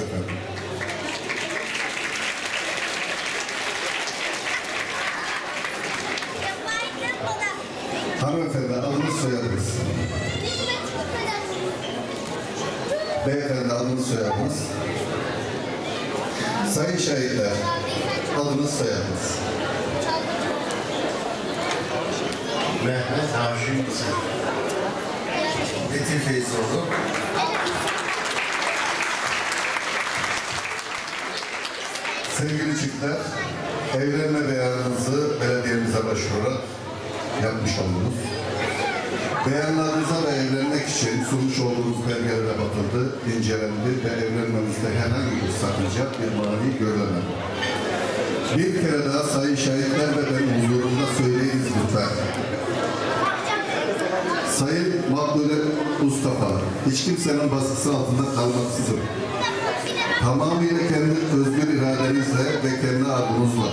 efendim. Hanımefendi adınız soyadınız. Beyefendi adınız soyadınız. Sayın şahitler adınız soyadınız. Mehmet Kısa. Metin Feyzoğlu. Sevgili çiftler, evlenme beyanınızı belediyemize başvurarak yapmış oldunuz. Beyanlarınıza ve evlenmek için sunmuş olduğunuz belgelere bakıldı, incelendi ve evlenmenizde herhangi bir sakınca, bir mani görülemedi. Bir kere daha sayın şahitler ve benim huzurumda söyleyiniz lütfen. Sayın Makbule Mustafa, hiç kimsenin baskısı altında kalmaksızın tamamıyla kendi özgür iradenizle ve kendi arzunuzla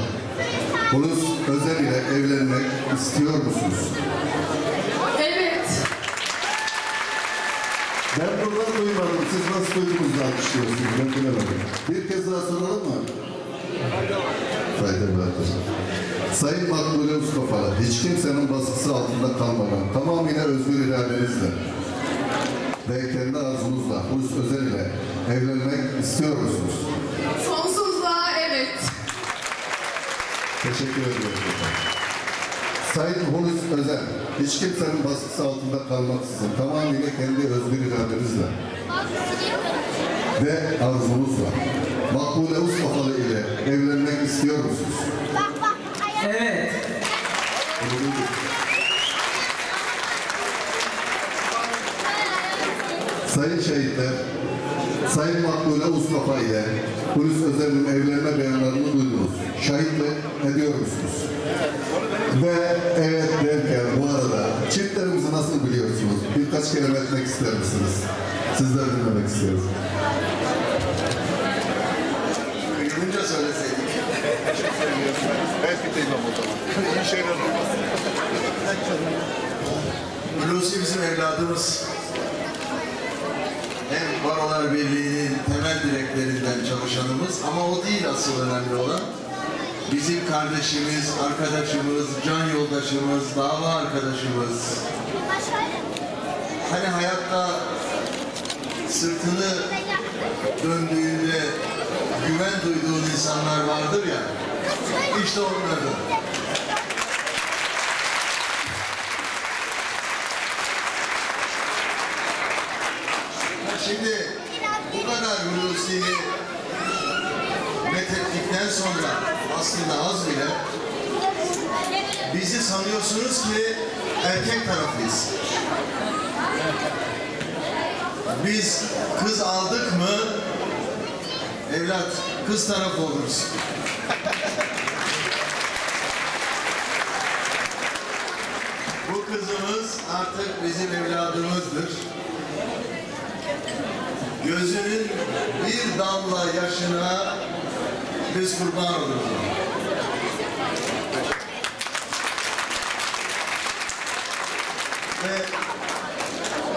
Ulus Özel ile evlenmek istiyor musunuz? Evet. Ben buradan duymadım. Siz nasıl duyduğunuzu alkışlıyorsunuz? Ben bilemedim. Bir kez daha soralım mı? Faydalı arkadaşlar. Sayın Makbule Mustafa, hiç kimsenin baskısı altında kalmadan, tamamıyla özgür iradenizle ve kendi arzunuzla Ulus Özel ile evlenmek istiyor musunuz? Sonsuzluğa evet. Teşekkür ediyorum. Sayın Hulusi Özel, hiç kimsenin baskısı altında kalmaksızın tamamıyla kendi özgür iradenizle ve arzunuzla Makbule Mustafalı ile evlenmek istiyor musunuz? Sayın şehitler, Sayın Makbule Mustafa ile Hulusi Özel'in evlenme beyanlarını duydunuz. Şahitle ediyor musunuz? Ve evet derken bu arada çiftlerimizi nasıl biliyorsunuz? Birkaç kelime etmek ister misiniz? Sizler dinlemek istiyoruz. Duyulunca söyleseydik. Evet biteyim o zaman. İyi şeyler olmaz. Hulusi bizim evladımız. Hem Barolar Birliği'nin temel direklerinden çalışanımız ama o değil asıl önemli olan. Bizim kardeşimiz, arkadaşımız, can yoldaşımız, dava arkadaşımız. Hani hayatta sırtını döndüğünde güven duyduğun insanlar vardır ya. İşte onlardan. Şimdi bu kadar Hulusi'yi methettikten sonra aslında az bile bizi sanıyorsunuz ki erkek tarafıyız. Biz kız aldık mı evlat kız tarafı oluruz. Bu kızımız artık bizim evladımızdır. Gözünün bir damla yaşına biz kurban oluruz. Ve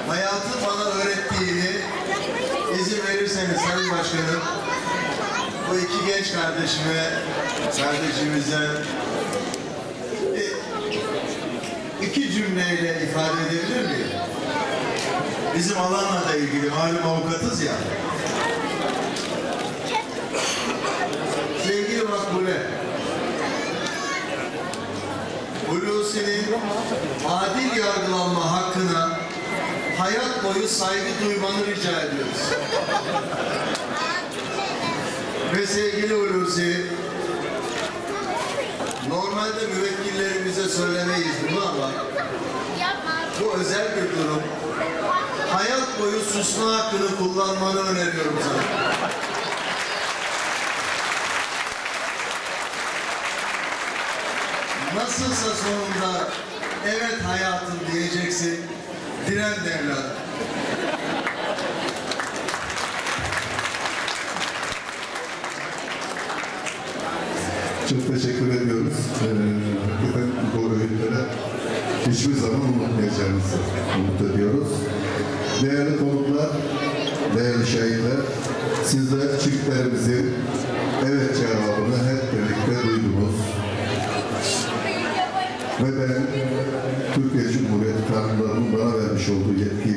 hayatı bana öğrettiğini izin verirseniz Sayın Başkanım bu iki genç kardeşime, kardeşimize iki cümleyle ifade edebilir miyim? Bizim alanla da ilgili malum avukatız ya. Sevgili Makbule, Hulusi'nin adil yargılanma hakkına hayat boyu saygı duymanı rica ediyoruz. Ve sevgili Hulusi, normalde müvekkillerimize söylemeyiz bunu ama bu özel bir durum. Hayat boyu susma hakkını kullanmanı öneriyorum sana. Nasılsa sonunda evet hayatım diyeceksin. Diren evladım. Çok teşekkür ediyoruz. Ee, hakikaten bu öğütlere hiçbir zaman unutmayacağımızı umut. Değerli konuklar, değerli şehitler, Sizler çiftlerimizin evet cevabını hep birlikte duydunuz. Ve ben Türkiye Cumhuriyeti kanunlarının bana vermiş olduğu yetkiyle